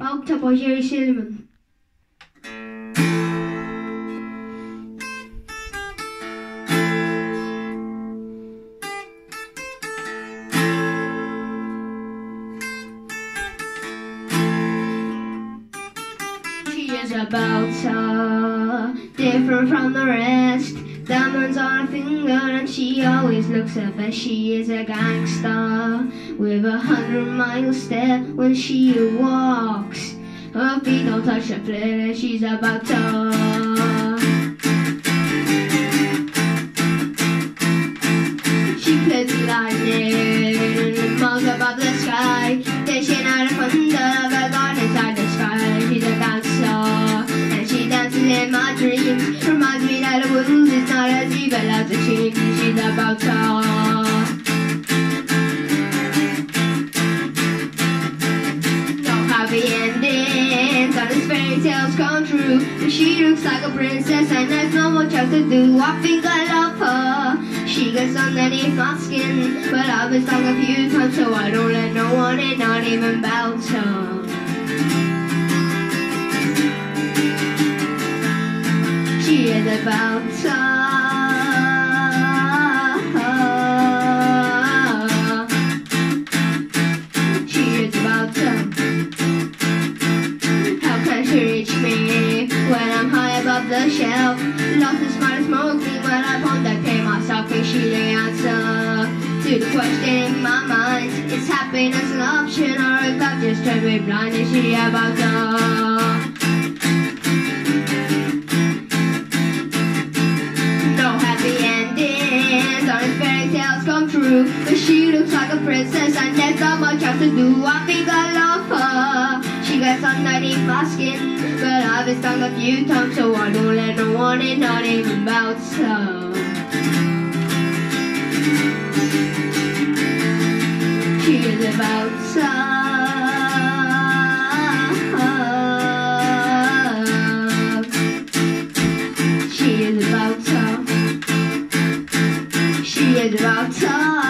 Belter by Gerry Cinnamon. She is a Balta, different from the rest. Diamonds on her finger and she always looks her best. She is a gangster with a hundred mile step when she walks. Her feet don't touch the floor. She's about to. She plays with lightning, dreams. Reminds me that the world is not as evil as it seems. She's about to. No happy endings, all these fairy tales come true. But she looks like a princess and there's no much else to do. I think I love her. She gets underneath my skin, but I've been stung a few times, so I don't let no one in, not even bout her. The shelf? Lost the smile smoking when I ponder pay myself. Is she the answer to the question in my mind? Is happiness an option or if I've just turned me blind? Is she about to? No happy endings, all these fairy tales come true. But she looks like a princess and there's not much else to do. I this song a few times, so I don't let no one in, not even about some. She's about some. She is about some. She is about some.